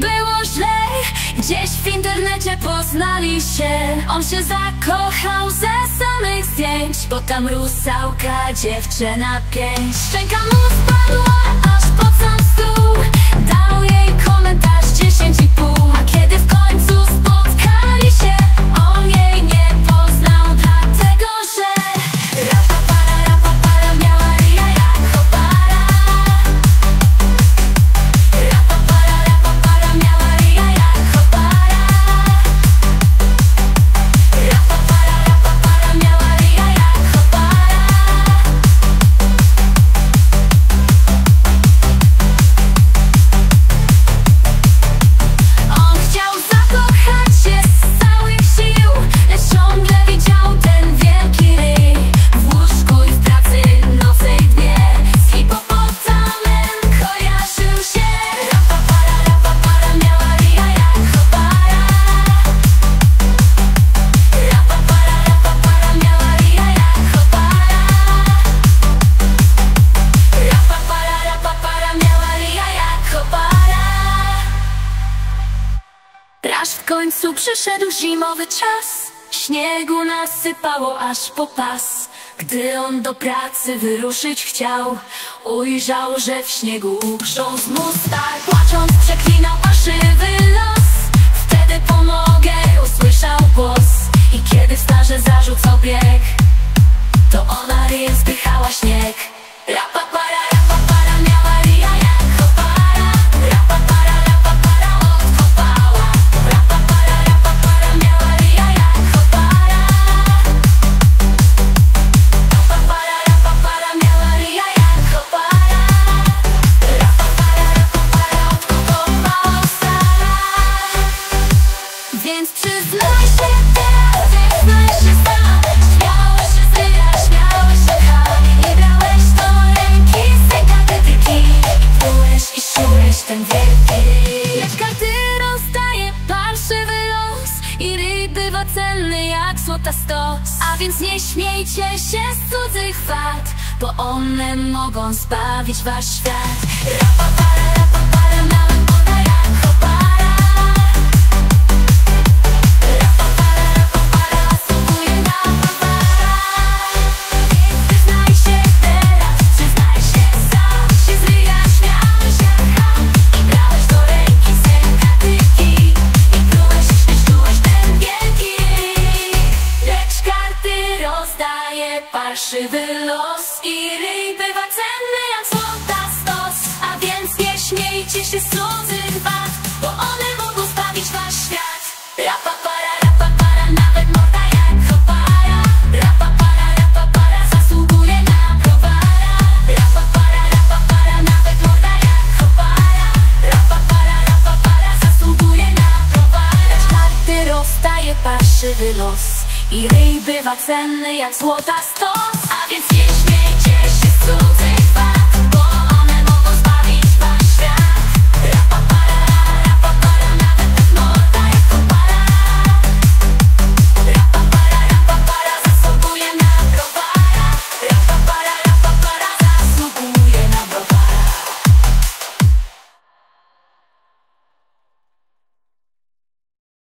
było źle. Gdzieś w internecie poznali się. On się zakochał ze samych zdjęć Bo tam rusałka dziewczyna pięć. Szczęka mu spadła aż w końcu przyszedł zimowy czas. Śniegu nasypało aż po pas. Gdy on do pracy wyruszyć chciał Ujrzał, że w śniegu uprząsł mu star Płacząc przeklinał paszywy los ryj bywa cenny jak złota stos. A więc nie śmiejcie się z cudzych wad Bo one mogą zbawić wasz świat. Rapapara, rozdaje parszywy los I ryj bywa cenny jak złota stos. A więc nie śmiejcie się z cudzych wad Bo one mogą zbawić wasz świat. Rapapara, rapapara, nawet morda jak chopara. Rapapara, rapapara, zasługuje na browara Rapapara, rapapara, nawet morda jak chopara. Rapapara, rapapara, zasługuje na browara Lecz karty rozdaje parszywy los i ryj bywa cenny jak złota stos A więc nie śmiejcie się z cudzy